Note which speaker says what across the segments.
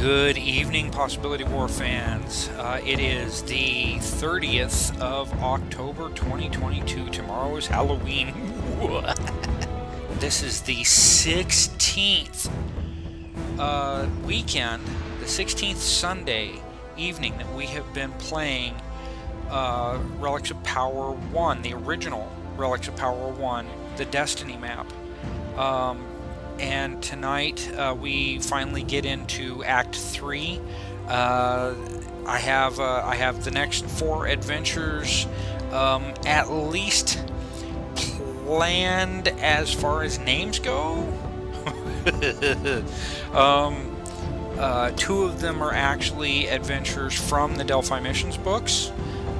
Speaker 1: Good evening, Possibility War fans. Uh, it is the 30th of October 2022. Tomorrow is Halloween. this is the 16th uh, weekend, the 16th Sunday evening that we have been playing uh, Relics of Power 1, the original Relics of Power 1, the Destiny map. Um, and tonight uh, we finally get into Act Three. Uh, I have uh, I have the next four adventures um, at least planned as far as names go. um, uh, two of them are actually adventures from the Delphi Missions books,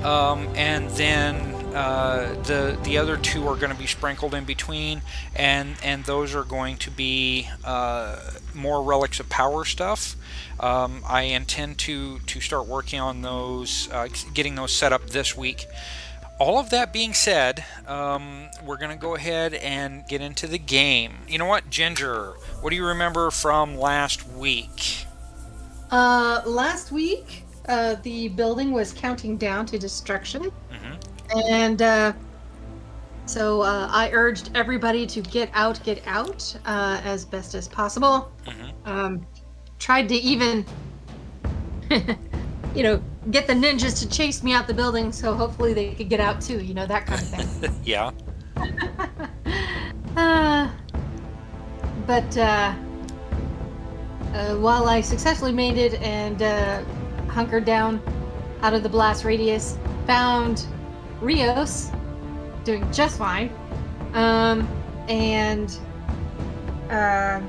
Speaker 1: um, and then uh, the the other two are going to be sprinkled in between, and and those are going to be uh, more relics of power stuff. Um, I intend to to start working on those, uh, getting those set up this week. All of that being said, um, we're going to go ahead and get into the game. You know what, Ginger? What do you remember from last week?
Speaker 2: Uh, last week, uh, the building was counting down to destruction. Mm-hmm. And uh, so uh, I urged everybody to get out, get out uh, as best as possible. Mm-hmm. Um, tried to even, you know, get the ninjas to chase me out the building so hopefully they could get out too, you know, that kind of thing.
Speaker 1: yeah.
Speaker 2: uh, but uh, uh, while I successfully made it and uh, hunkered down out of the blast radius, found Rios doing just fine. Um, and uh,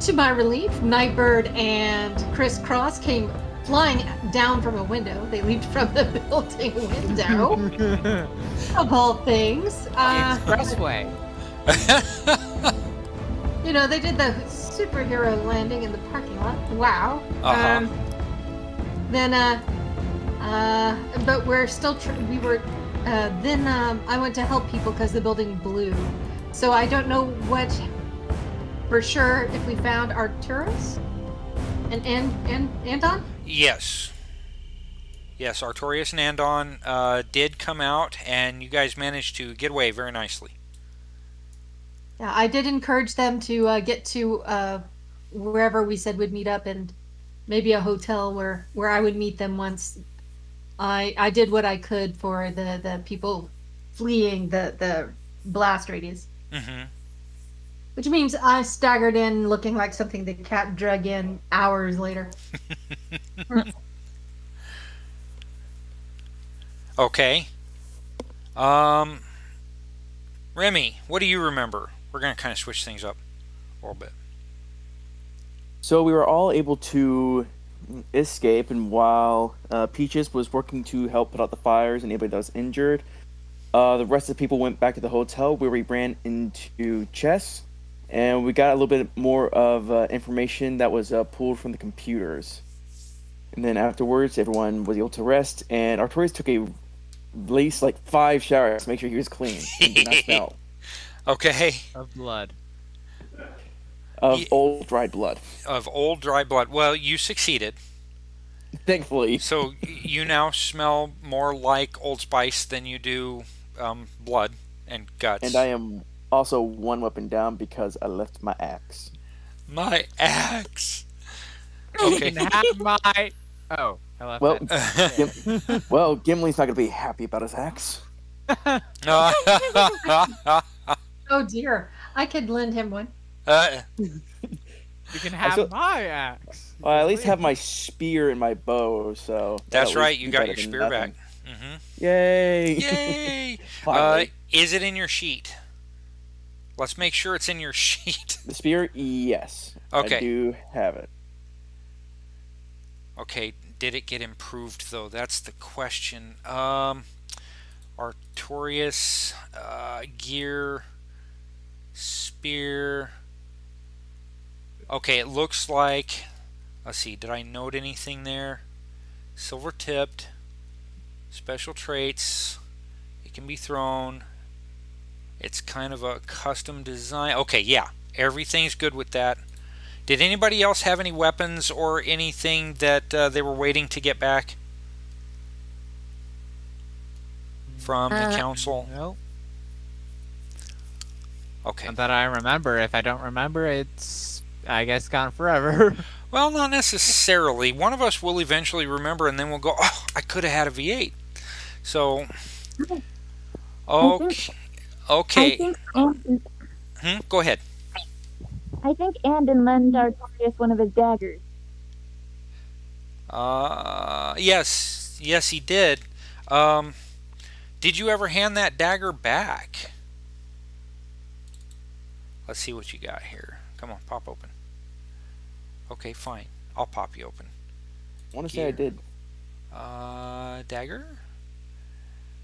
Speaker 2: to my relief, Nightbird and Chris Cross came flying down from a window. They leaped from the building window, of all things.
Speaker 3: Uh, expressway.
Speaker 2: you know, they did the superhero landing in the parking lot. Wow.
Speaker 1: Uh-huh. Um,
Speaker 2: then uh, uh, but we're still tr- we were uh, then um, I went to help people because the building blew. So I don't know what for sure if we found Arcturus and and and Andon.
Speaker 1: Yes. Yes, Artorias and Andon uh, did come out, and you guys managed to get away very nicely.
Speaker 2: Yeah, I did encourage them to uh, get to uh, wherever we said we'd meet up, and maybe a hotel where where I would meet them once I I did what I could for the the people fleeing the the blast radius.
Speaker 1: Mm-hmm.
Speaker 2: Which means I staggered in looking like something the cat drug in hours later.
Speaker 1: okay. Um, Remy, what do you remember? We're going to kind of switch things up a little bit.
Speaker 4: So we were all able to escape, and while uh, Peaches was working to help put out the fires and anybody that was injured, uh, the rest of the people went back to the hotel where we ran into Chess, and we got a little bit more of uh, information that was uh, pulled from the computers. And then afterwards, everyone was able to rest, and Artorias took a at least like five showers to make sure he was clean and did not smell.
Speaker 1: Okay.
Speaker 3: Of blood
Speaker 4: of old dried blood.
Speaker 1: Of old dried blood. Well, you succeeded.
Speaker 4: Thankfully.
Speaker 1: So you now smell more like Old Spice than you do um, blood and guts.
Speaker 4: And I am also one weapon down because I left my axe.
Speaker 1: My axe.
Speaker 3: Okay. You can have my. Oh, I left
Speaker 4: well, it. Gim... well, Gimli's not going to be happy about his axe.
Speaker 2: oh dear, I could lend him one.
Speaker 1: Uh,
Speaker 3: you can have my axe.
Speaker 4: Well, I at least have my spear and my bow, so
Speaker 1: that's right. You got your spear back.
Speaker 4: Mm-hmm. Yay!
Speaker 1: Yay! uh, is it in your sheet? Let's make sure it's in your sheet.
Speaker 4: The spear, yes.
Speaker 1: Okay.
Speaker 4: I do have it.
Speaker 1: Okay. Did it get improved though? That's the question. Um, Artorias, uh, gear, spear. Okay, it looks like, let's see, did I note anything there? Silver tipped, special traits, it can be thrown. It's kind of a custom design. Okay, yeah, everything's good with that. Did anybody else have any weapons or anything that uh, they were waiting to get back from the
Speaker 5: Uh,
Speaker 1: council?
Speaker 3: Nope.
Speaker 1: Okay.
Speaker 3: Not that I remember. If I don't remember, it's I guess gone forever.
Speaker 1: Well, not necessarily. One of us will eventually remember, and then we'll go, "Oh, I could have had a V8." So, okay,
Speaker 5: I
Speaker 1: okay.
Speaker 5: think and,
Speaker 1: Hmm? Go ahead.
Speaker 5: I think Andon lent Artorias one of his daggers.
Speaker 1: Uh, yes, yes, he did. Um, did you ever hand that dagger back? Let's see what you got here. Come on, pop open. Okay, fine. I'll pop you open.
Speaker 4: I want to say I did.
Speaker 1: Uh, dagger.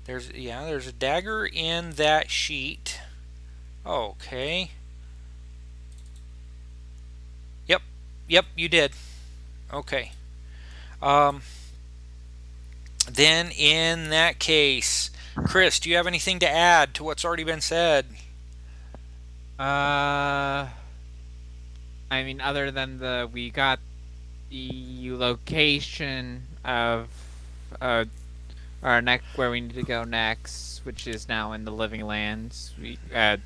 Speaker 1: There's yeah, there's a dagger in that sheet. Okay. Yep, yep, you did. Okay. Um. Then in that case, Chris, do you have anything to add to what's already been said?
Speaker 3: Uh, I mean, other than the we got the location of uh our next where we need to go next, which is now in the Living Lands. We uh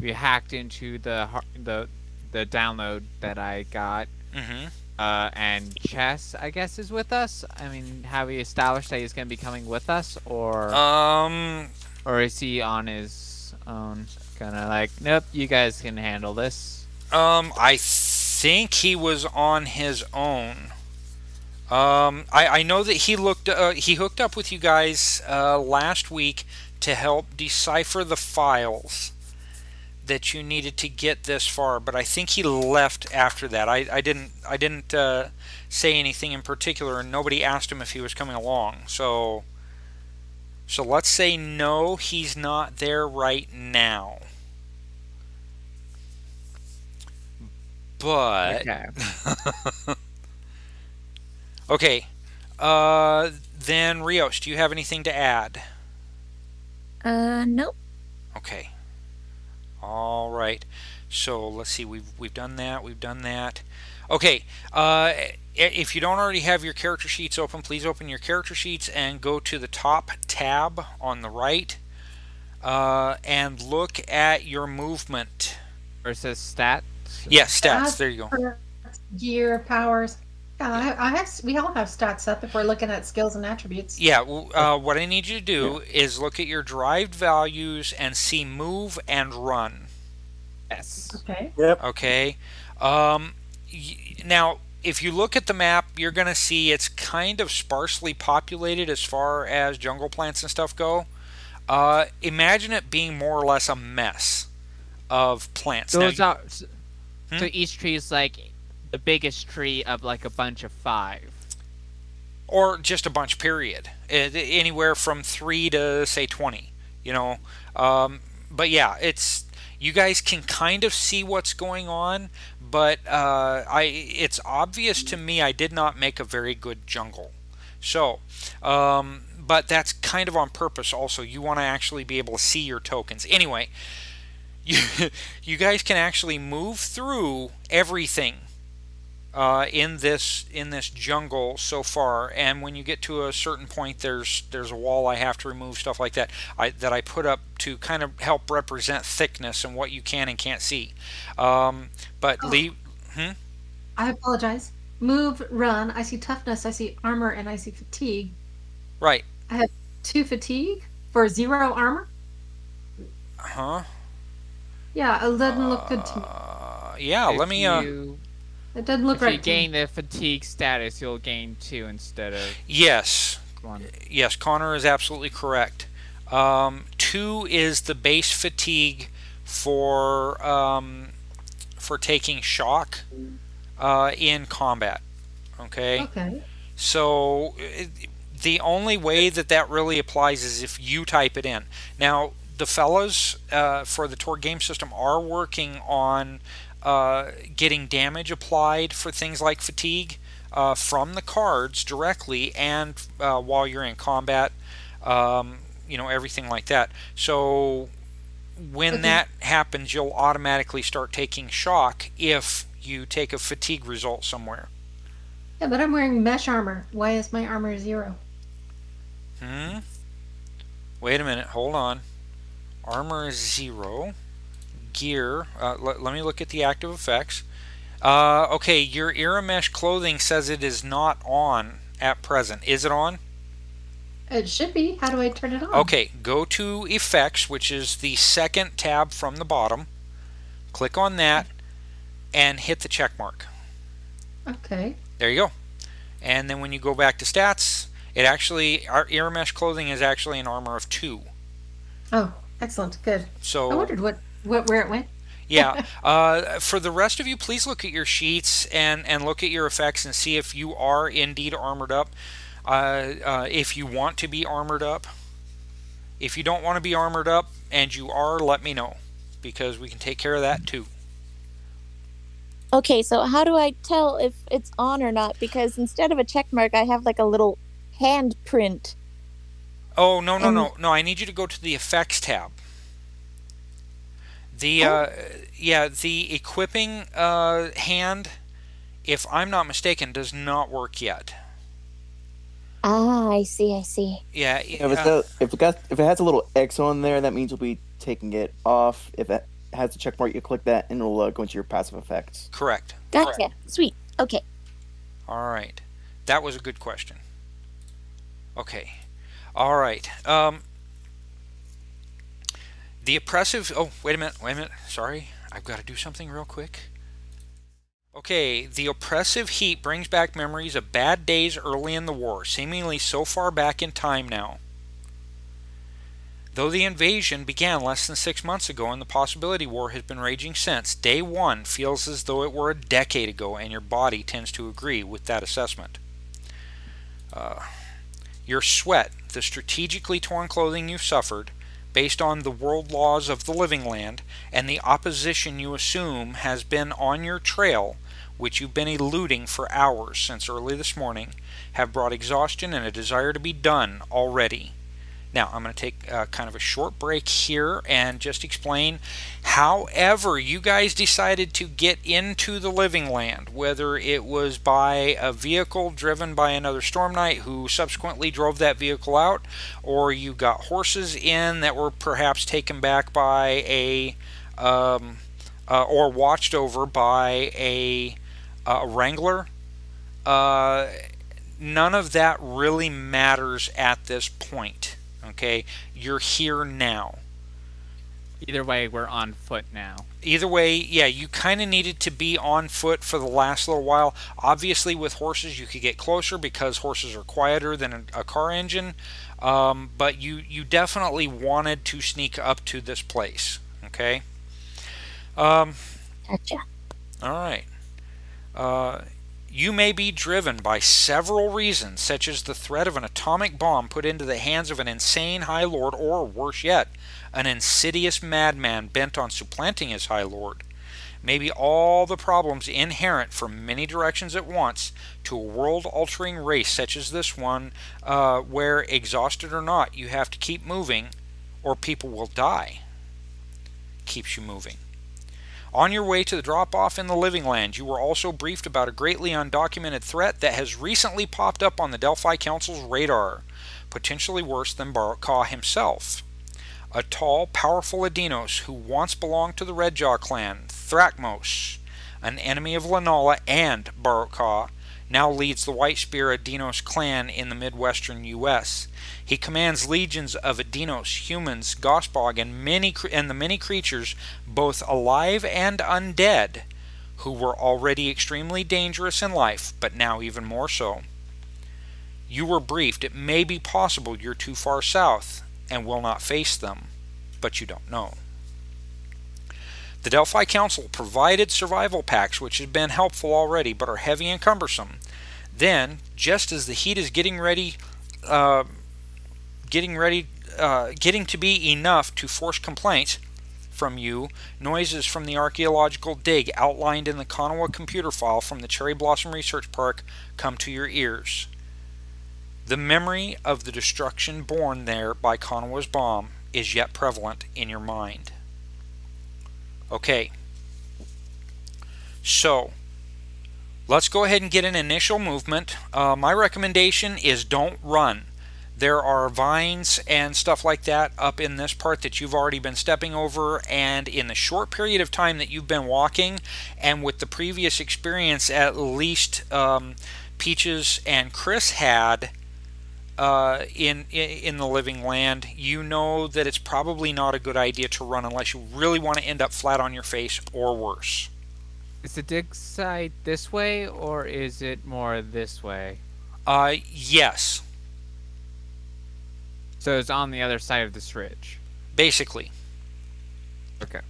Speaker 3: we hacked into the the the download that I got.
Speaker 1: Mm-hmm.
Speaker 3: Uh, and Chess, I guess, is with us. I mean, have we established that he's going to be coming with us, or
Speaker 1: Um.
Speaker 3: or is he on his own? Kind of like, nope, you guys can handle this.
Speaker 1: Um, I think he was on his own. Um, I, I know that he looked uh, he hooked up with you guys uh, last week to help decipher the files that you needed to get this far, but I think he left after that. I, I didn't I didn't uh, say anything in particular, and nobody asked him if he was coming along. So so let's say no, he's not there right now. But
Speaker 3: Okay.
Speaker 1: Okay. Uh, then Rios, do you have anything to add?
Speaker 5: Uh, nope.
Speaker 1: Okay. All right. So let's see. We've we've done that. We've done that. Okay. Uh, if you don't already have your character sheets open, please open your character sheets and go to the top tab on the right, uh, and look at your movement.
Speaker 3: Versus stats.
Speaker 1: Yes, stats.
Speaker 2: Stats.
Speaker 1: There you go.
Speaker 2: Gear, powers. Yeah, I, I have. We all have stats up if we're looking at skills and attributes.
Speaker 1: Yeah, uh, what I need you to do is look at your derived values and see move and run.
Speaker 3: Yes.
Speaker 2: Okay. Yep.
Speaker 1: Okay. Um, y- now, if you look at the map, you're going to see it's kind of sparsely populated as far as jungle plants and stuff go. Uh, imagine it being more or less a mess of plants. Now,
Speaker 3: Those are.
Speaker 1: Hmm?
Speaker 3: So each tree is like the biggest tree of like a bunch of five.
Speaker 1: or just a bunch period. Uh, anywhere from 3 to say 20 you know? Um, but yeah it's you guys can kind of see what's going on but uh, I it's obvious to me I did not make a very good jungle. So um, but that's kind of on purpose also. You want to actually be able to see your tokens. Anyway you, you guys can actually move through everything uh, in this in this jungle so far. And when you get to a certain point, there's there's a wall I have to remove, stuff like that. I, that I put up to kind of help represent thickness and what you can and can't see. Um, but
Speaker 2: Oh.
Speaker 1: leave.
Speaker 2: I apologize. Move, run. I see toughness. I see armor, and I see fatigue.
Speaker 1: Right.
Speaker 2: I have Two fatigue for zero armor.
Speaker 1: Huh.
Speaker 2: Yeah, it doesn't look good to me.
Speaker 1: Uh, yeah.
Speaker 3: If
Speaker 1: let me. Uh,
Speaker 3: You,
Speaker 2: It doesn't look
Speaker 3: if
Speaker 2: right.
Speaker 3: you
Speaker 2: to me.
Speaker 3: gain the fatigue status, you'll gain two instead of
Speaker 1: yes.
Speaker 3: one.
Speaker 1: Yes. Connor is absolutely correct. Um, two is the base fatigue for um, for taking shock uh, in combat. Okay.
Speaker 2: Okay.
Speaker 1: So it, the only way that that really applies is if you type it in. Now, the fellas uh, for the Torg game system are working on uh, getting damage applied for things like fatigue uh, from the cards directly and uh, while you're in combat, um, you know, everything like that. So when
Speaker 2: Okay.
Speaker 1: that happens, you'll automatically start taking shock if you take a fatigue result somewhere.
Speaker 2: Yeah, but I'm wearing mesh armor. Why is my armor zero?
Speaker 1: Hmm? Wait a minute, hold on. Armor is zero. Gear, uh, let, me look at the active effects. Uh, okay, your Era Mesh clothing says it is not on at present. Is it on?
Speaker 2: It should be. How do I turn it on?
Speaker 1: Okay, go to Effects, which is the second tab from the bottom. Click on that and hit the check mark.
Speaker 2: Okay.
Speaker 1: There you go. And then when you go back to stats, it actually our Era Mesh clothing is actually an armor of two.
Speaker 2: Oh, excellent. Good.
Speaker 1: So
Speaker 2: I wondered what, what where it went.
Speaker 1: yeah. Uh, for the rest of you, please look at your sheets and, and look at your effects and see if you are indeed armored up. Uh, uh, if you want to be armored up. If you don't want to be armored up and you are, let me know because we can take care of that too.
Speaker 5: Okay, so how do I tell if it's on or not? Because instead of a check mark, I have like a little handprint.
Speaker 1: Oh no no
Speaker 5: And-
Speaker 1: no no! I need you to go to the effects tab. The
Speaker 5: Oh.
Speaker 1: uh, yeah the equipping uh, hand, if I'm not mistaken, does not work yet.
Speaker 5: Ah, I see, I see.
Speaker 1: Yeah,
Speaker 4: If, it's
Speaker 1: uh,
Speaker 4: a, if it got if it has a little X on there, that means you'll be taking it off. If it has a check mark, you click that, and it'll uh, go into your passive effects.
Speaker 1: correct.
Speaker 5: Gotcha. Sweet. Okay.
Speaker 1: All right, that was a good question. Okay, all right. Um, the oppressive. Oh, wait a minute. Wait a minute. Sorry, I've got to do something real quick. Okay, the oppressive heat brings back memories of bad days early in the war, seemingly so far back in time now. Though the invasion began less than six months ago and the possibility war has been raging since, day one feels as though it were a decade ago, and your body tends to agree with that assessment. Uh, your sweat, the strategically torn clothing you've suffered, based on the world laws of the living land, and the opposition you assume has been on your trail, which you've been eluding for hours since early this morning, have brought exhaustion and a desire to be done already. Now, I'm going to take uh, kind of a short break here and just explain however you guys decided to get into the living land, whether it was by a vehicle driven by another Storm Knight who subsequently drove that vehicle out, or you got horses in that were perhaps taken back by a, um, uh, or watched over by a, a wrangler. Uh, none of that really matters at this point. Okay, you're here now.
Speaker 3: Either way, we're on foot now.
Speaker 1: Either way, yeah, you kind of needed to be on foot for the last little while. Obviously, with horses, you could get closer because horses are quieter than a, a car engine. Um, but you you definitely wanted to sneak up to this place. Okay. Um,
Speaker 5: Gotcha.
Speaker 1: all right. Uh, you may be driven by several reasons, such as the threat of an atomic bomb put into the hands of an insane High Lord, or worse yet, an insidious madman bent on supplanting his High Lord. Maybe all the problems inherent from many directions at once to a world altering race such as this one, uh, where, exhausted or not, you have to keep moving or people will die, keeps you moving. On your way to the drop off in the Living Land, you were also briefed about a greatly undocumented threat that has recently popped up on the Delphi Council's radar, potentially worse than Barak himself. A tall, powerful Edeinos who once belonged to the Redjaw clan, Thrakmos, an enemy of Lanala and Barak now leads the White Spear Edeinos clan in the midwestern U.S. He commands legions of Edeinos, humans, gospog, and many and the many creatures, both alive and undead, who were already extremely dangerous in life, but now even more so. You were briefed. It may be possible you're too far south and will not face them, but you don't know. The Delphi Council provided survival packs, which have been helpful already, but are heavy and cumbersome. Then, just as the heat is getting ready, uh, getting ready, uh, getting to be enough to force complaints from you, noises from the archaeological dig outlined in the Kanawa computer file from the Cherry Blossom Research Park come to your ears. The memory of the destruction borne there by Kanawa's bomb is yet prevalent in your mind. Okay. So, let's go ahead and get an initial movement. Uh, my recommendation is don't run. There are vines and stuff like that up in this part that you've already been stepping over, and in the short period of time that you've been walking, and with the previous experience, at least um, Peaches and Chris had uh, in, in the living land, you know that it's probably not a good idea to run unless you really want to end up flat on your face or worse.
Speaker 3: Is the dig site this way or is it more this way?
Speaker 1: Uh, yes,
Speaker 3: So it's on the other side of this ridge.
Speaker 1: basically.
Speaker 3: Okay.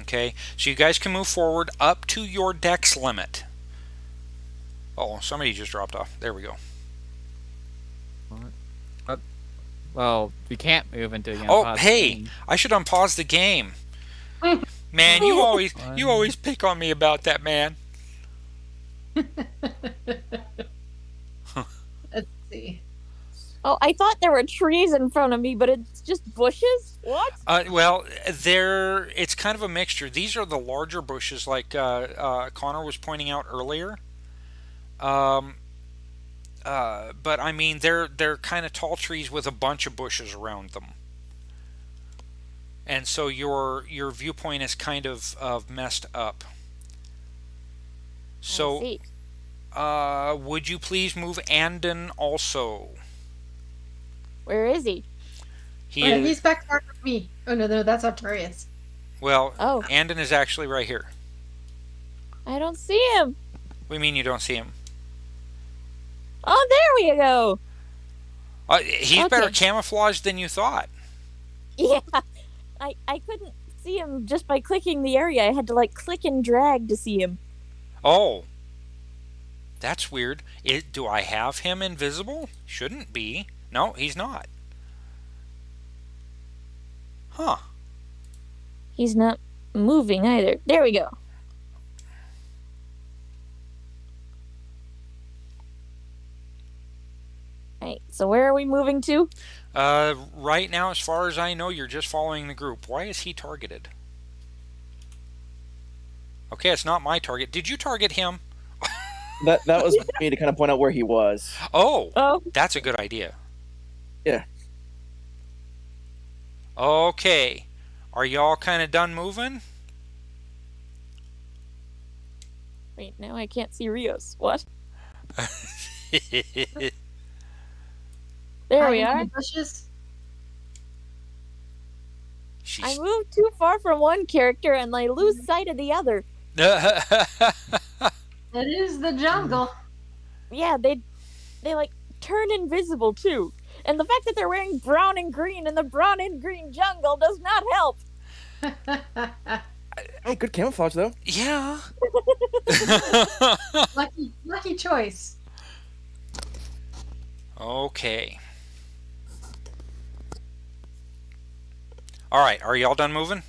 Speaker 1: Okay, so you guys can move forward up to your dex limit. Oh, somebody just dropped off. There we go.
Speaker 3: Well, we can't move until you
Speaker 1: Oh,
Speaker 3: unpause the
Speaker 1: hey,
Speaker 3: game.
Speaker 1: I should unpause the game. Man, you always you always pick on me about that, man.
Speaker 2: Let's see.
Speaker 5: Oh, I thought there were trees in front of me, but it's just bushes. What?
Speaker 1: Uh, well, they're it's kind of a mixture. These are the larger bushes, like uh, uh, Connor was pointing out earlier. Um, uh, but I mean, they're they're kind of tall trees with a bunch of bushes around them, and so your your viewpoint is kind of of messed up. So, uh, would you please move Andon also?
Speaker 5: where is he?
Speaker 1: He
Speaker 2: Oh,
Speaker 1: is,
Speaker 2: he's back there with me. Oh no, no, that's Artorias.
Speaker 1: well,
Speaker 5: Oh,
Speaker 1: Andon is actually right here.
Speaker 5: I don't see him.
Speaker 1: We mean you don't see him.
Speaker 5: Oh, there we go.
Speaker 1: Uh, he's better camouflaged than you thought.
Speaker 5: Yeah, I I couldn't see him just by clicking the area. I had to like click and drag to see him.
Speaker 1: Oh, that's weird. It, do I have him invisible? Shouldn't be. No, he's not. Huh.
Speaker 5: He's not moving either. There we go. Right, so where are we moving to?
Speaker 1: Uh, right now, as far as I know, you're just following the group. Why is he targeted? Okay, it's not my target. Did you target him?
Speaker 4: That that was me to kind of point out where he was.
Speaker 1: Oh,
Speaker 5: Oh,
Speaker 1: that's a good idea.
Speaker 4: Yeah.
Speaker 1: Okay. Are y'all kind of done moving?
Speaker 5: wait, now I can't see Rios. What? There we
Speaker 2: Hiding in
Speaker 5: are.
Speaker 2: the bushes.
Speaker 5: I
Speaker 1: She's
Speaker 5: moved too far from one character and I lose mm-hmm. sight of the other.
Speaker 2: It is the jungle. Mm.
Speaker 5: Yeah, they they like turn invisible too. And the fact that they're wearing brown and green in the brown and green jungle does not help.
Speaker 4: Hey, good camouflage though.
Speaker 1: yeah.
Speaker 2: lucky, lucky choice.
Speaker 1: okay. All right. Are y'all done moving?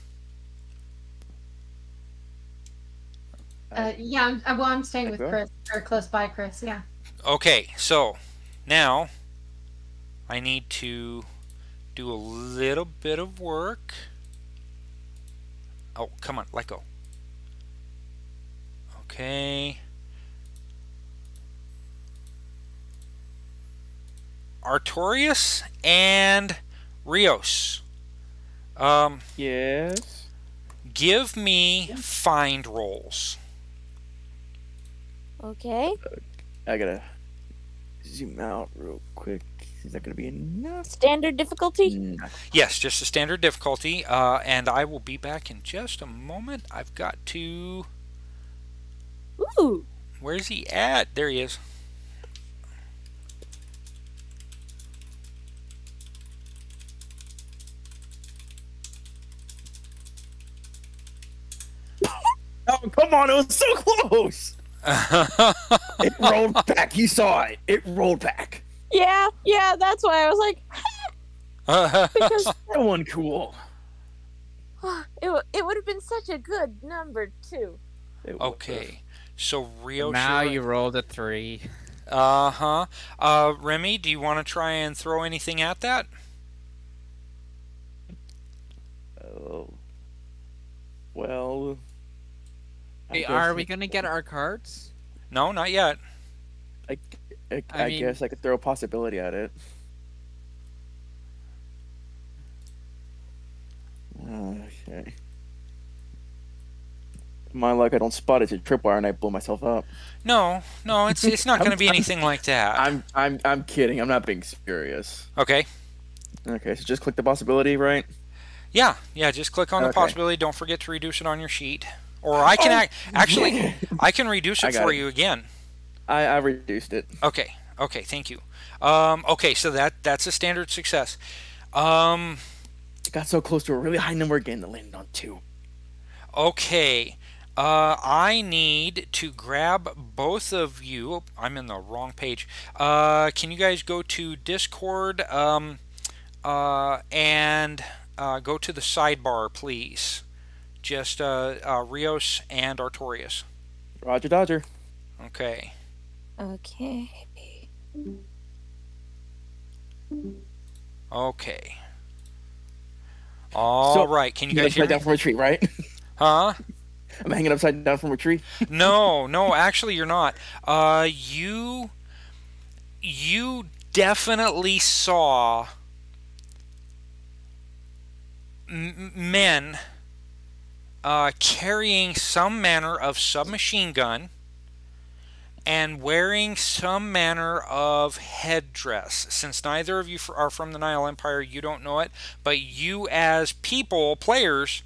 Speaker 2: Uh, yeah, I'm, uh, well, I'm staying with Chris, or close by Chris. Yeah.
Speaker 1: Okay. So now I need to do a little bit of work. Oh, come on. Let go. Okay. Artorias and Rios. Um,
Speaker 4: Yes.
Speaker 1: give me find rolls.
Speaker 5: Okay.
Speaker 4: I gotta zoom out real quick. Is that gonna be enough?
Speaker 5: Standard difficulty?
Speaker 4: No.
Speaker 1: Yes, just a standard difficulty, uh, and I will be back in just a moment. I've got to.
Speaker 5: Ooh.
Speaker 1: Where's he at? There he is.
Speaker 4: Oh come on! It was so close. It rolled back. You saw it. It rolled back.
Speaker 5: Yeah, yeah, that's why I was like, because
Speaker 4: That one cool.
Speaker 5: it, it would have been such a good number, too.
Speaker 1: Okay, so Rio.
Speaker 3: now you rolled a three.
Speaker 1: Uh huh. Uh, Remy, do you want to try and throw anything at that?
Speaker 4: Oh. Well. I
Speaker 3: Wait,
Speaker 4: guess
Speaker 3: are we gonna get our cards?
Speaker 1: No, not yet.
Speaker 4: I, I,
Speaker 3: I
Speaker 4: I
Speaker 3: mean-
Speaker 4: guess I could throw a possibility at it. Okay. My luck, I don't spot it. It's a tripwire, and I blow myself up.
Speaker 1: No, no, it's it's not going to be
Speaker 4: I'm-
Speaker 1: anything like that.
Speaker 4: I'm, I'm, I'm kidding. I'm not being serious.
Speaker 1: Okay.
Speaker 4: Okay, so just click the possibility, right?
Speaker 1: Yeah, yeah. Just click on the possibility. Don't forget to reduce it on your sheet. Or I can
Speaker 4: Oh,
Speaker 1: ac- actually. I can reduce it for
Speaker 4: it.
Speaker 1: you again.
Speaker 4: I, I reduced it.
Speaker 1: Okay. Okay. Thank you. Um, okay. So that that's a standard success. Um,
Speaker 4: Got so close to a really high number again that landed on two.
Speaker 1: okay. Uh, I need to grab both of you. I'm in the wrong page. Uh, can you guys go to Discord um, uh, and uh, go to the sidebar, please? Just uh, uh, Rios and Artorias.
Speaker 4: Roger Dodger.
Speaker 1: Okay.
Speaker 5: Okay.
Speaker 1: Okay. All right.
Speaker 4: So-
Speaker 1: Can you guys hear
Speaker 4: upside
Speaker 1: me?
Speaker 4: down from a tree, right?
Speaker 1: Huh?
Speaker 4: I'm hanging upside down from a tree.
Speaker 1: no, no, actually you're not. Uh, you you definitely saw m- men uh, carrying some manner of submachine gun and wearing some manner of headdress. Since neither of you are from the Nile Empire, you don't know it, but you as people, players,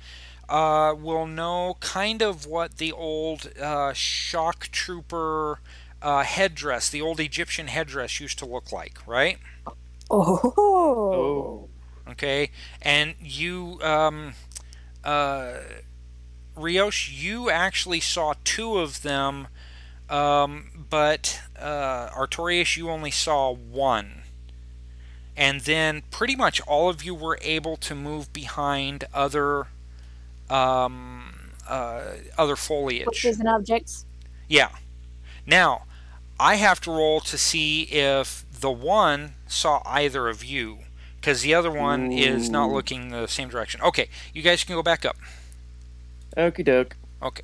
Speaker 1: uh, will know kind of what the old uh, shock trooper uh, headdress, the old Egyptian headdress, used to look like, right?
Speaker 5: Oh.
Speaker 1: Okay, and you, um, uh, Rios, you actually saw two of them, um, but uh, Artorias, you only saw one. And then pretty much all of you were able to move behind other, um, uh, other foliage.
Speaker 5: Bushes and objects.
Speaker 1: Yeah. Now, I have to roll to see if the one saw either of you, because the other one is not looking the same direction. Okay, you guys can go back up.
Speaker 4: Okie doke.
Speaker 1: Okay.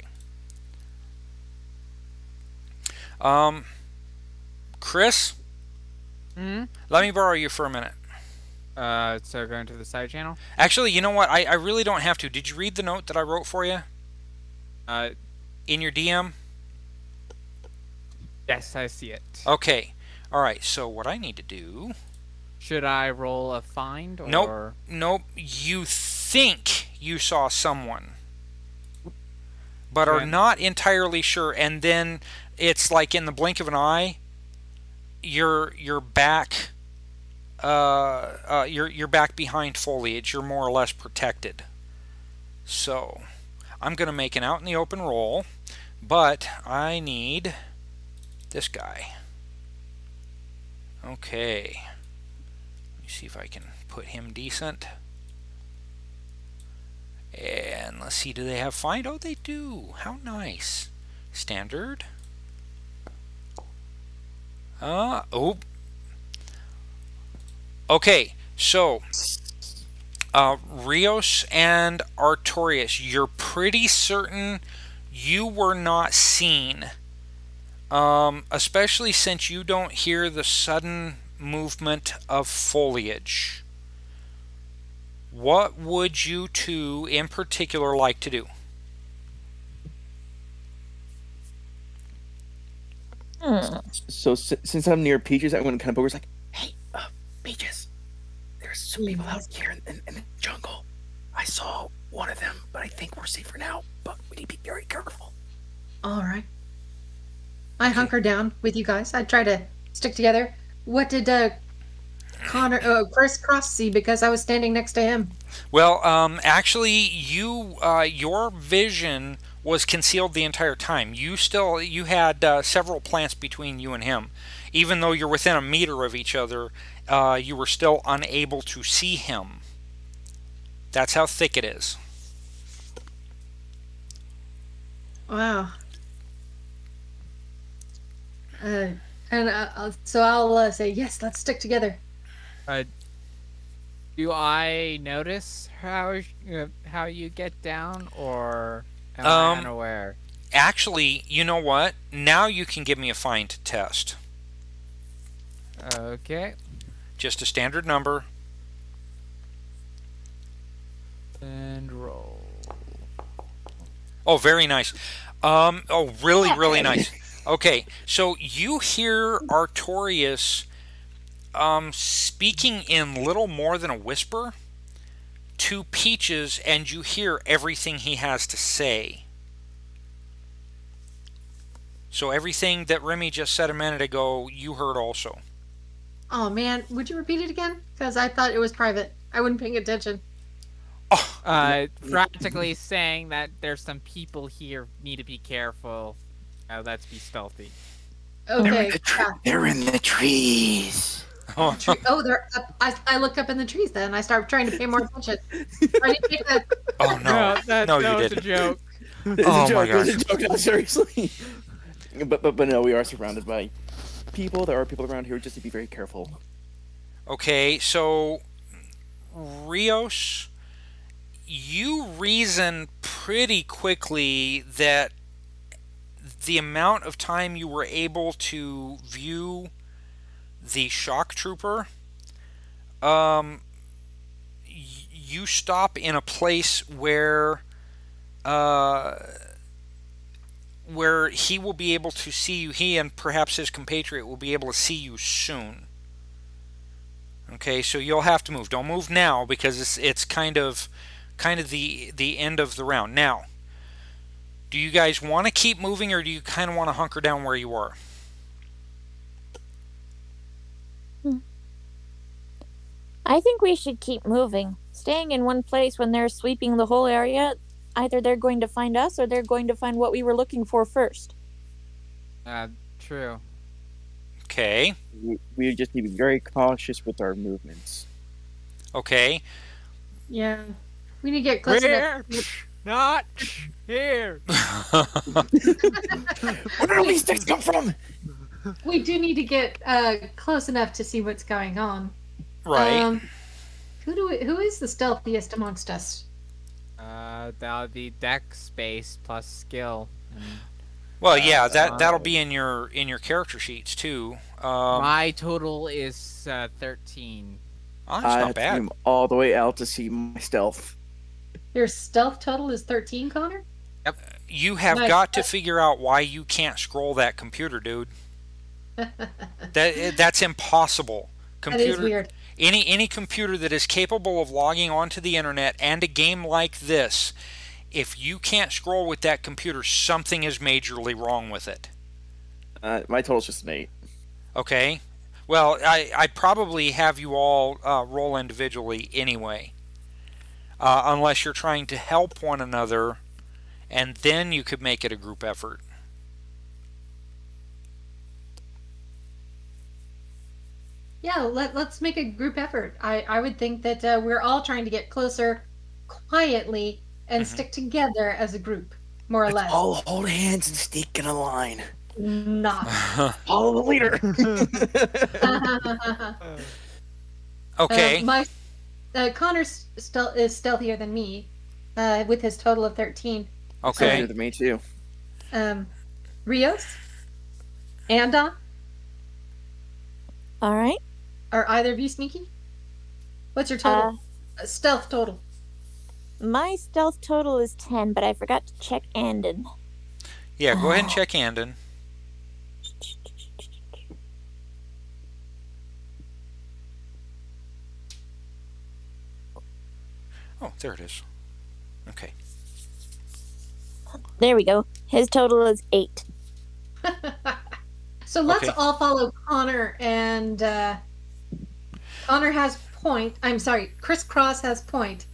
Speaker 1: Um, Chris,
Speaker 3: Hmm.
Speaker 1: let me borrow you for a minute.
Speaker 3: Uh, so going to the side channel.
Speaker 1: Actually, you know what? I, I really don't have to. Did you read the note that I wrote for you
Speaker 3: Uh,
Speaker 1: in your DM?
Speaker 3: yes, I see it.
Speaker 1: Okay. All right. So what I need to do
Speaker 3: Should I roll a find or?
Speaker 1: Nope. Nope. You think you saw someone, but are not entirely sure, and then it's like in the blink of an eye, you're you're back. Uh, uh, you're you're back behind foliage. You're more or less protected. So, I'm gonna make an out in the open roll, but I need this guy. Okay. Let me see if I can put him decent. And let's see, do they have find? Oh, they do. How nice. Standard. Uh, oh. Okay, so uh, Rios and Artorias, you're pretty certain you were not seen. Um, especially since you don't hear the sudden movement of foliage. What would you two in particular like to do?
Speaker 5: Hmm.
Speaker 4: So since I'm near Peaches, I'm going to kind of over. like, hey, uh, Peaches, there's some people out here in, in, in the jungle. I saw one of them, but I think we're safe for now. But we need to be very careful.
Speaker 2: All right. I hunker down with you guys. I try to stick together. What did uh, Connor, uh, Chris Cross see? Because I was standing next to him.
Speaker 1: Well, um, actually, you uh, your vision was concealed the entire time. You still you had uh, several plants between you and him, even though you're within a meter of each other. Uh, you were still unable to see him. That's how thick it is.
Speaker 2: Wow. Uh, and uh, so I'll uh, say yes. Let's stick together.
Speaker 3: Uh, do I notice how uh, how you get down, or am
Speaker 1: Um,
Speaker 3: I unaware?
Speaker 1: actually, you know what? Now you can give me a find test.
Speaker 3: Okay.
Speaker 1: Just a standard number.
Speaker 3: And roll.
Speaker 1: Oh, very nice. Um, oh, really, really nice. Okay, so you hear Artorias um, speaking in little more than a whisper to Peaches, and you hear everything he has to say. So everything that Remy just said a minute ago, you heard also.
Speaker 2: Oh man, would you repeat it again? Because I thought it was private. I wasn't paying attention.
Speaker 1: Oh,
Speaker 3: Uh, practically saying that there's some people here need to be careful. Uh, let's be stealthy.
Speaker 2: Okay. They're in the yeah.
Speaker 4: They're in the trees.
Speaker 1: Oh,
Speaker 2: Tree- Oh, they're up. I, I look up in the trees then. I start trying to pay more attention. I didn't take that.
Speaker 1: oh no.
Speaker 3: that,
Speaker 1: No,
Speaker 3: that
Speaker 1: you
Speaker 3: was
Speaker 1: didn't.
Speaker 3: Oh, a joke.
Speaker 4: It's
Speaker 1: Oh
Speaker 4: a joke.
Speaker 1: my
Speaker 4: It's a
Speaker 1: gosh.
Speaker 4: joke. No, seriously. But, but but no, we are surrounded by people. There are people around here. Just to be very careful.
Speaker 1: Okay, so Rios, you reason pretty quickly that the amount of time you were able to view the shock trooper, um, you stop in a place where, uh, where he will be able to see you. He and perhaps his compatriot will be able to see you soon. Okay, so you'll have to move. Don't move now because it's it's kind of kind of the the end of the round. Now, do you guys want to keep moving or do you kind of want to hunker down where you are?
Speaker 5: I think we should keep moving. Staying in one place when they're sweeping the whole area, either they're going to find us or they're going to find what we were looking for first.
Speaker 3: Uh, true.
Speaker 1: Okay.
Speaker 4: We, we just need to be very cautious with our movements.
Speaker 1: Okay.
Speaker 2: Yeah. We need to get close enough.
Speaker 3: Not here.
Speaker 4: Where do these things come from?
Speaker 2: We do need to get uh, close enough to see what's going on.
Speaker 1: Right.
Speaker 2: Um, who do we, who is the stealthiest amongst us?
Speaker 3: Uh, that would be deck space plus skill. And
Speaker 1: well, yeah, that
Speaker 3: uh,
Speaker 1: that'll be in your in your character sheets too. Um,
Speaker 3: my total is uh, 13.
Speaker 1: oh, that's
Speaker 4: I
Speaker 1: not
Speaker 4: had to
Speaker 1: bad.
Speaker 4: all the way out to see my stealth.
Speaker 2: Your stealth total is 13, Connor? Yep.
Speaker 1: You have
Speaker 2: Nice.
Speaker 1: got to figure out why you can't scroll that computer, dude. That that's impossible.
Speaker 2: That is
Speaker 1: Computer
Speaker 2: weird.
Speaker 1: Any any computer that is capable of logging onto the internet and a game like this, if you can't scroll with that computer, something is majorly wrong with it.
Speaker 4: Uh, my total's just an eight.
Speaker 1: Okay. Well, I I'd probably have you all uh, roll individually anyway, uh, unless you're trying to help one another, and then you could make it a group effort.
Speaker 2: Yeah, let, let's make a group effort. I, I would think that uh, we're all trying to get closer quietly and
Speaker 1: Mhm.
Speaker 2: stick together as a group, more or less.
Speaker 4: All hold hands and stick in a line.
Speaker 2: Not.
Speaker 4: Follow the leader.
Speaker 1: okay.
Speaker 2: Uh, my uh, Connor stel- is stealthier than me, uh, with his total of thirteen.
Speaker 1: okay.
Speaker 4: to me too.
Speaker 2: Um, Rios, Andon,
Speaker 5: All right.
Speaker 2: Are either of you sneaky? What's your total? Uh, stealth total.
Speaker 5: My stealth total is 10, but I forgot to check Andon.
Speaker 1: Yeah. Go ahead and check Andon. Oh, there it is. Okay.
Speaker 5: There we go. His total is 8.
Speaker 2: so let's
Speaker 1: Okay.
Speaker 2: all follow Connor and uh, Connor has point. I'm sorry, Chris Cross has point.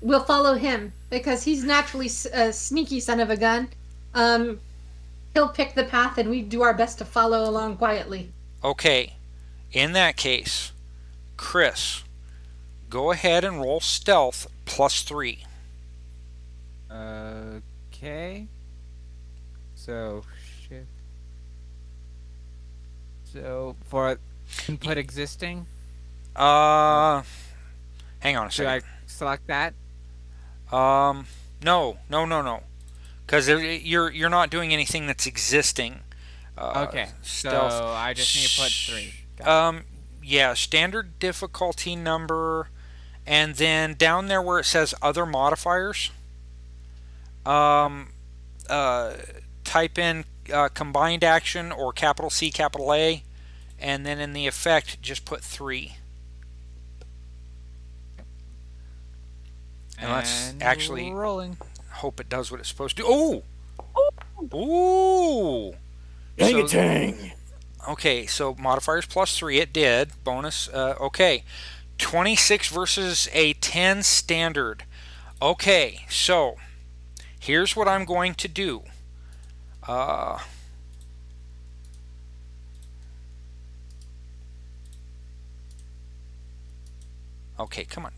Speaker 2: We'll follow him because he's naturally a sneaky son of a gun. Um, he'll pick the path, and we do our best to follow along quietly.
Speaker 1: Okay. In that case, Chris, go ahead and roll stealth plus three.
Speaker 3: Okay. So, shit. So, for input existing,
Speaker 1: Uh, hang on a
Speaker 3: should I
Speaker 1: second.
Speaker 3: select that?
Speaker 1: Um, no, no, no, no. because you're you're not doing anything that's existing. Uh,
Speaker 3: okay, so. I just need to put three. Got it.
Speaker 1: Um, yeah, standard difficulty number, and then down there where it says other modifiers, um, uh, type in uh, combined action or capital C, capital A, and then in the effect just put three. And let's actually-
Speaker 3: rolling.
Speaker 1: Hope it does what it's supposed to. Oh, ooh.
Speaker 4: Dang
Speaker 1: So-
Speaker 4: it, dang.
Speaker 1: Okay, so modifiers plus three, it did. Bonus, uh, okay. 26 versus a 10 standard. Okay, so here's what I'm going to do. Uh, okay, come on.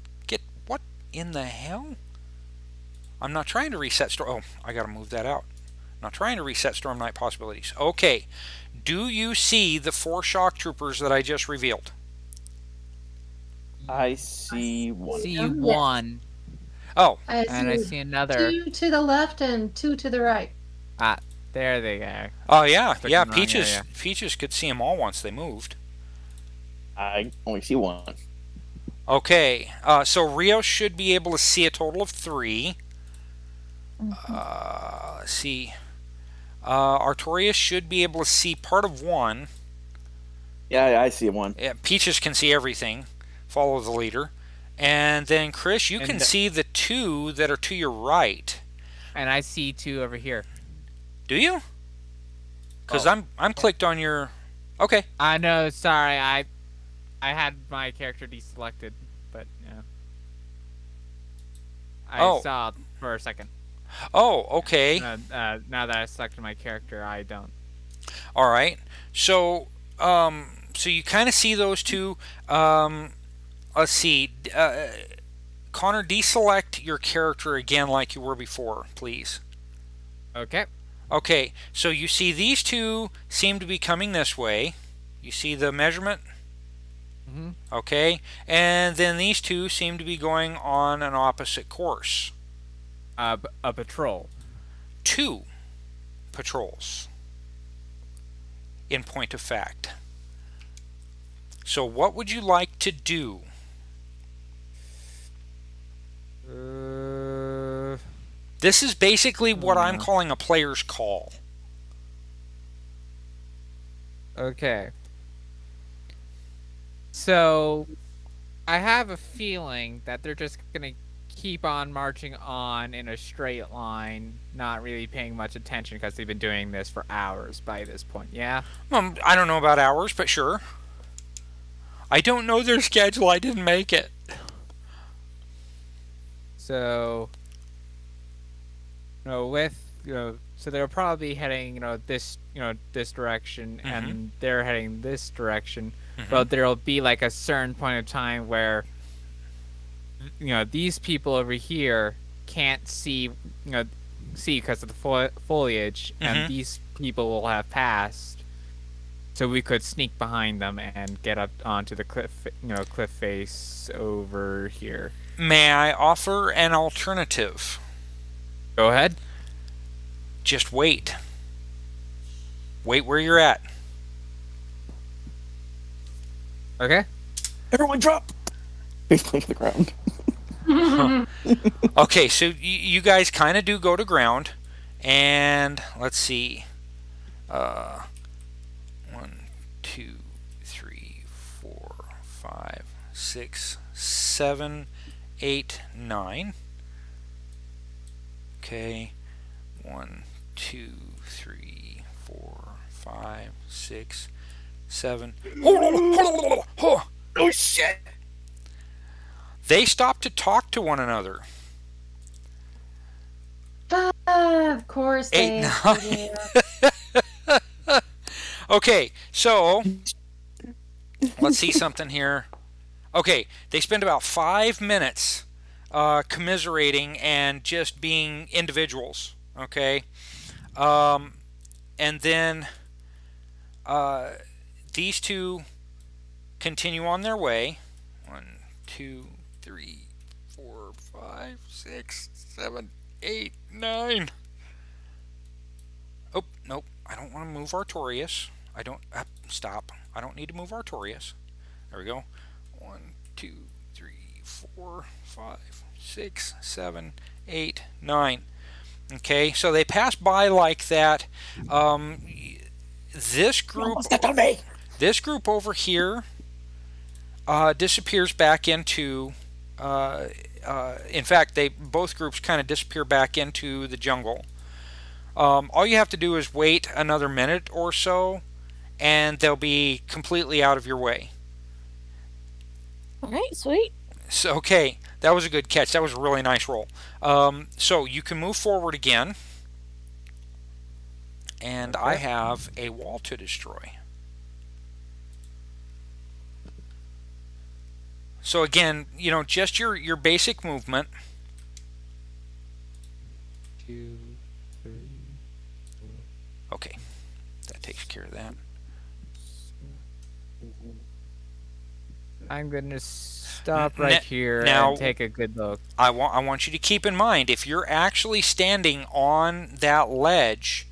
Speaker 1: Get what in the hell? I'm not trying to reset storm. Oh, I got to move that out. Not trying to reset Storm Knight possibilities. Okay. Do you see the four shock troopers that I just revealed?
Speaker 4: I see one.
Speaker 3: See
Speaker 2: Yes.
Speaker 3: one,
Speaker 1: Oh,
Speaker 2: I
Speaker 3: and I
Speaker 2: see
Speaker 3: see another.
Speaker 2: two to the left and two to the right.
Speaker 3: Ah, there they go.
Speaker 1: oh yeah, yeah.
Speaker 3: around, yeah,
Speaker 1: Peaches,
Speaker 3: yeah.
Speaker 1: Peaches could see them all once they moved.
Speaker 4: I only see one.
Speaker 1: Okay, uh, so Rio should be able to see a total of 3 Uh, let's see. Uh, Artorias should be able to see part of one.
Speaker 4: Yeah, I see one.
Speaker 1: Yeah, Peaches can see everything. Follow the leader, and then Chris, you
Speaker 3: And
Speaker 1: can
Speaker 3: the-
Speaker 1: see the two that are to your right.
Speaker 3: And I see two over here.
Speaker 1: Do you? Because
Speaker 3: Oh.
Speaker 1: I'm I'm clicked on your. Okay.
Speaker 3: I know. Sorry, I, I had my character deselected, but yeah. I
Speaker 1: Oh.
Speaker 3: saw for a second.
Speaker 1: Oh, okay.
Speaker 3: Uh, uh, now that I selected my character, I don't.
Speaker 1: All right. So, um, so you kind of see those two. Um, let's see. Uh, Connor, deselect your character again, like you were before, please.
Speaker 3: Okay.
Speaker 1: Okay. So you see these two seem to be coming this way. You see the measurement.
Speaker 3: Mhm.
Speaker 1: Okay. And then these two seem to be going on an opposite course.
Speaker 3: Uh, b- a patrol.
Speaker 1: two patrols in point of fact. So, what would you like to do?
Speaker 3: Uh,
Speaker 1: This is basically what I'm
Speaker 3: Hmm.
Speaker 1: calling a player's call.
Speaker 3: okay. So, I have a feeling that they're just gonna keep on marching on in a straight line, not really paying much attention because they've been doing this for hours by this point. Yeah.
Speaker 1: Um, I don't know about hours, but sure. I don't know their schedule. I didn't make it.
Speaker 3: So, you know, with you know, so they're probably heading, you know, this, you know, this direction, and they're heading this direction.
Speaker 1: Mhm.
Speaker 3: But there'll be like a certain point of time where, you know, these people over here can't see, you know, see because of the fo- foliage,
Speaker 1: Mhm.
Speaker 3: and these people will have passed. So we could sneak behind them and get up onto the cliff, you know, cliff face over here.
Speaker 1: May I offer an alternative?
Speaker 3: Go ahead.
Speaker 1: Just wait. Wait where you're at.
Speaker 3: Okay.
Speaker 4: Everyone drop! Plant to the ground.
Speaker 1: Okay, so y- you guys kind of do go to ground, and let's see. Uh, one, two, three, four, five, six, seven, eight, nine. Okay, one, two, three, four, five, six, seven.
Speaker 4: Oh shit!
Speaker 1: They stop to talk to one another.
Speaker 2: Ah, of course
Speaker 1: Eight,
Speaker 2: they
Speaker 1: nine. okay, so let's see something here. Okay, they spend about five minutes uh, commiserating and just being individuals. Okay, um, and then uh, these two continue on their way. One, two, three, four, five, six, seven, eight, nine. Oh, nope. I don't want to move Artorias. I don't. Uh, stop. I don't need to move Artorias. There we go. One, two, three, four, five, six, seven, eight, nine. Okay, so they pass by like that. Um, this group, this group over here, uh, disappears back into. Uh, uh, in fact, they both groups kind of disappear back into the jungle. Um, all you have to do is wait another minute or so, and they'll be completely out of your way.
Speaker 5: All right, sweet.
Speaker 1: So, okay, that was a good catch. That was a really nice roll. Um, so you can move forward again, and I have a wall to destroy. So again, you know, just your your basic movement.
Speaker 3: Two, three.
Speaker 1: Okay, that takes care of that.
Speaker 3: I'm gonna stop right
Speaker 1: n-
Speaker 3: here
Speaker 1: now-
Speaker 3: and take a good look.
Speaker 1: I want I want you to keep in mind if you're actually standing on that ledge,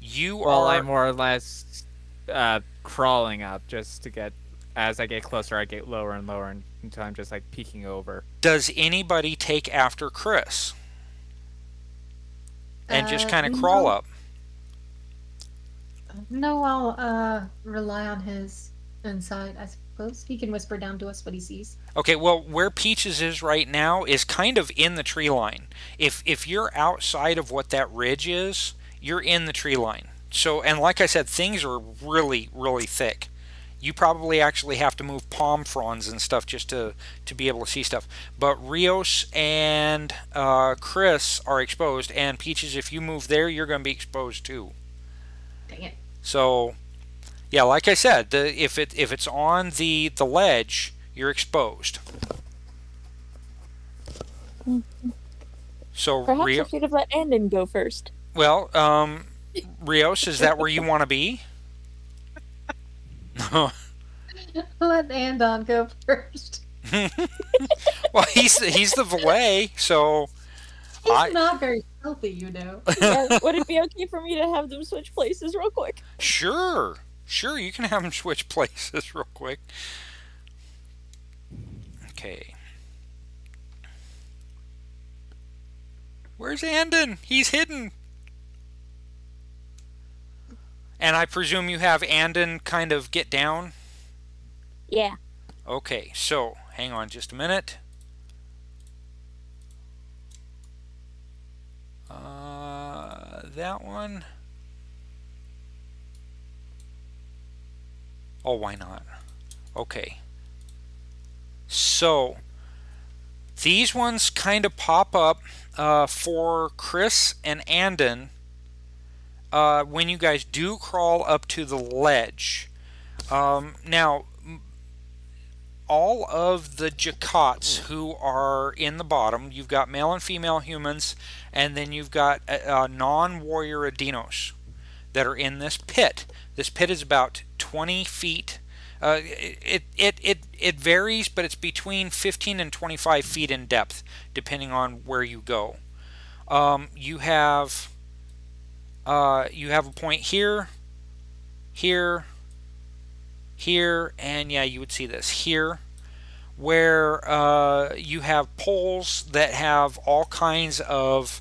Speaker 1: you
Speaker 3: Well,
Speaker 1: are
Speaker 3: I'm more or less uh, crawling up just to get. As I get closer, I get lower and lower un- until I'm just like peeking over.
Speaker 1: does anybody take after Chris and just
Speaker 2: Uh,
Speaker 1: kind of crawl
Speaker 2: no.
Speaker 1: up?
Speaker 2: No, I'll uh, rely on his insight, I suppose. He can whisper down to us what he sees.
Speaker 1: Okay, well, where Peaches is right now is kind of in the tree line. If if you're outside of what that ridge is, you're in the tree line. So, and like I said, things are really really thick. You probably actually have to move palm fronds and stuff just to to be able to see stuff. But Rios and uh, Chris are exposed, and Peaches, if you move there, you're going to be exposed too.
Speaker 2: Dang it.
Speaker 1: So, yeah, like I said, the, if it if it's on the the ledge, you're exposed. So
Speaker 5: Perhaps
Speaker 1: Rio,
Speaker 5: I should have let Andon go first.
Speaker 1: well, um, Rios, is that where you want to be?
Speaker 2: Let Andon go first.
Speaker 1: well, he's he's the valet, so
Speaker 2: He's
Speaker 1: I-
Speaker 2: not very healthy, you know.
Speaker 5: Yeah, would it be okay for me to have them switch places real quick?
Speaker 1: sure, sure, you can have them switch places real quick. Okay. Where's Andon? He's hidden. And I presume you have Andon kind of get down?
Speaker 5: Yeah.
Speaker 1: Okay, so hang on just a minute. Uh, that one. Oh, why not? Okay. So, these ones kind of pop up uh, for Chris and Andon uh, when you guys do crawl up to the ledge. Um, now, all of the Jakatts who are in the bottom, you've got male and female humans, and then you've got uh, uh, non-warrior Edeinos that are in this pit. This pit is about 20 feet. Uh, it, it, it, it varies, but it's between 15 and 25 feet in depth, depending on where you go. Um, you have uh, you have a point here, here, here, and yeah, you would see this here, where uh, you have poles that have all kinds of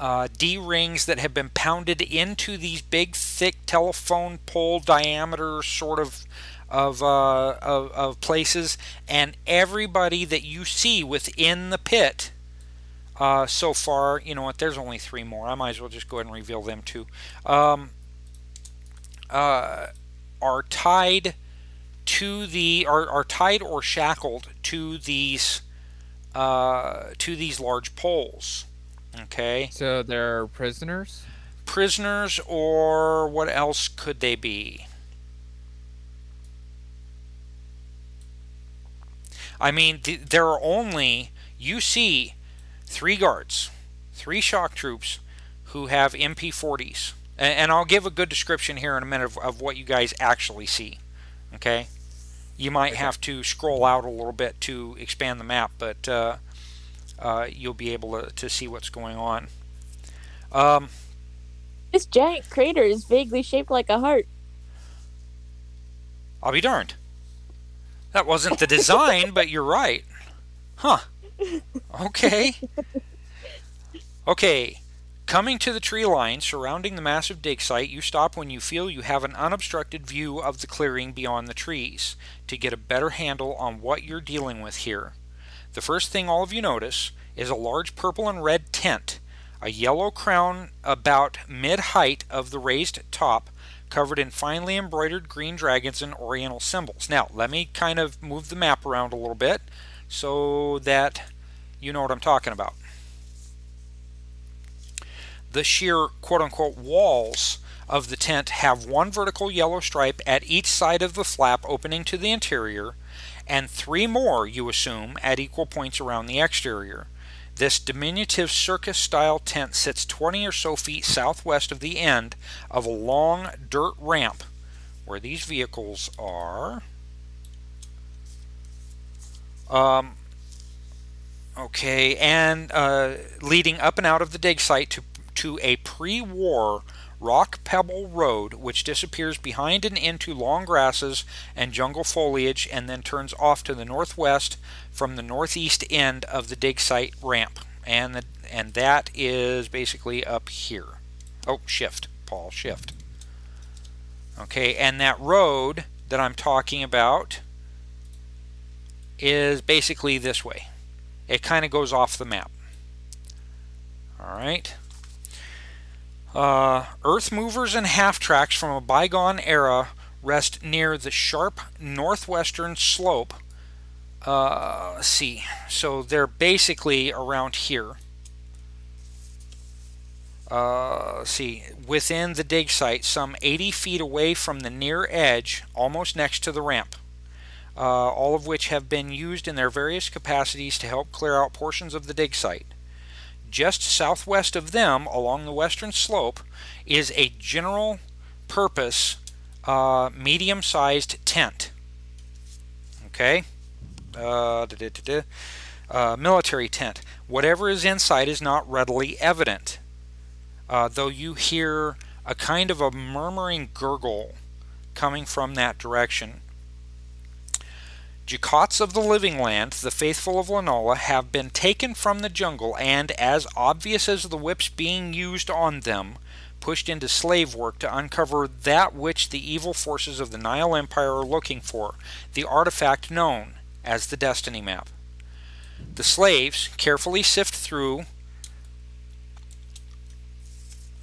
Speaker 1: uh, D rings that have been pounded into these big, thick telephone pole diameter sort of of, uh, of of places, and everybody that you see within the pit. Uh, so far, you know what? There's only three more. I might as well just go ahead and reveal them too. Um, uh, are tied to the are, are tied or shackled to these uh, to these large poles. Okay,
Speaker 3: So they're prisoners.
Speaker 1: prisoners or what else could they be? I mean, th- there are only you see three guards, three shock troops who have MP40s, and, and I'll give a good description here in a minute of, of what you guys actually see. Okay, you might have to scroll out a little bit to expand the map, but uh, uh, you'll be able to, to see what's going on. Um,
Speaker 5: This giant crater is vaguely shaped like a heart.
Speaker 1: I'll be darned. That wasn't the design, but you're right. Huh. Okay. Okay. Coming to the tree line surrounding the massive dig site, you stop when you feel you have an unobstructed view of the clearing beyond the trees to get a better handle on what you're dealing with here. The first thing all of you notice is a large purple and red tent, a yellow crown about mid height of the raised top, covered in finely embroidered green dragons and oriental symbols. Now, let me kind of move the map around a little bit so that you know what I'm talking about. The sheer quote unquote walls of the tent have one vertical yellow stripe at each side of the flap opening to the interior, and three more, you assume, at equal points around the exterior. This diminutive circus style tent sits 20 or so feet southwest of the end of a long dirt ramp where these vehicles are. Um, okay, and uh, leading up and out of the dig site to, to a pre war rock pebble road which disappears behind and into long grasses and jungle foliage and then turns off to the northwest from the northeast end of the dig site ramp. And the, and that is basically up here. Oh shift Paul shift. Okay and that road that I'm talking about is basically this way it kind of goes off the map all right uh, earth movers and half tracks from a bygone era rest near the sharp northwestern slope. Uh, see, so they're basically around here. Uh, see, within the dig site, some 80 feet away from the near edge, almost next to the ramp. Uh, all of which have been used in their various capacities to help clear out portions of the dig site. Just southwest of them, along the western slope, is a general purpose uh, medium sized tent. Okay? Uh, uh, military tent. Whatever is inside is not readily evident, uh, though you hear a kind of a murmuring gurgle coming from that direction. Jakatts of the Living Land, the faithful of Lanala, have been taken from the jungle and, as obvious as the whips being used on them, pushed into slave work to uncover that which the evil forces of the Nile Empire are looking for, the artifact known as the Destiny Map. The slaves carefully sift through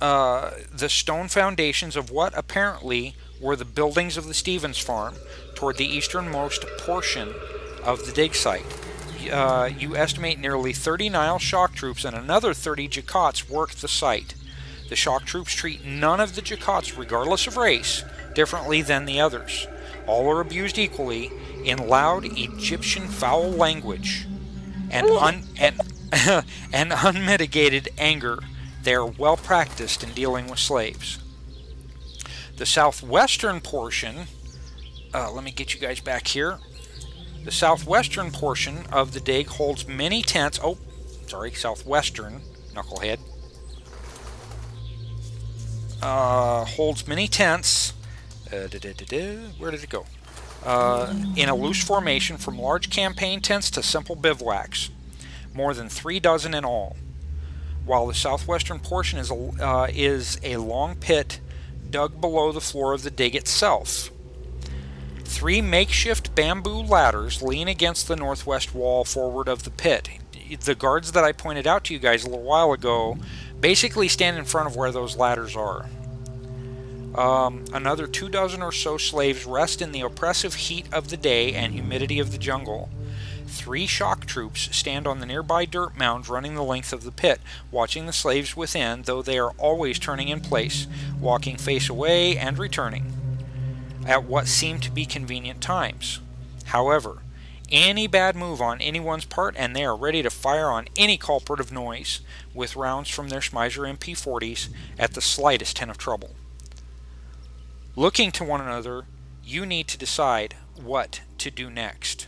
Speaker 1: uh, the stone foundations of what apparently were the buildings of the Stephens farm toward the easternmost portion of the dig site. Uh, you estimate nearly 30 Nile shock troops and another 30 Jakatts work the site. The shock troops treat none of the Jakatts, regardless of race, differently than the others. All are abused equally in loud Egyptian foul language and, un- and, and unmitigated anger. They are well practiced in dealing with slaves. The southwestern portion, uh, let me get you guys back here. The southwestern portion of the dig holds many tents. Oh, sorry, southwestern, knucklehead. Uh, holds many tents. Uh, da, da, da, where did it go? Uh, in a loose formation from large campaign tents to simple bivouacs. More than three dozen in all. While the southwestern portion is a, uh, is a long pit dug below the floor of the dig itself. Three makeshift bamboo ladders lean against the northwest wall forward of the pit. The guards that I pointed out to you guys a little while ago basically stand in front of where those ladders are. Um, another two dozen or so slaves rest in the oppressive heat of the day and humidity of the jungle. Three shock troops stand on the nearby dirt mound running the length of the pit, watching the slaves within, though they are always turning in place, walking face away and returning at what seem to be convenient times. However, any bad move on anyone's part and they are ready to fire on any culprit of noise with rounds from their Schmeisser MP40s at the slightest hint of trouble. Looking to one another, you need to decide what to do next.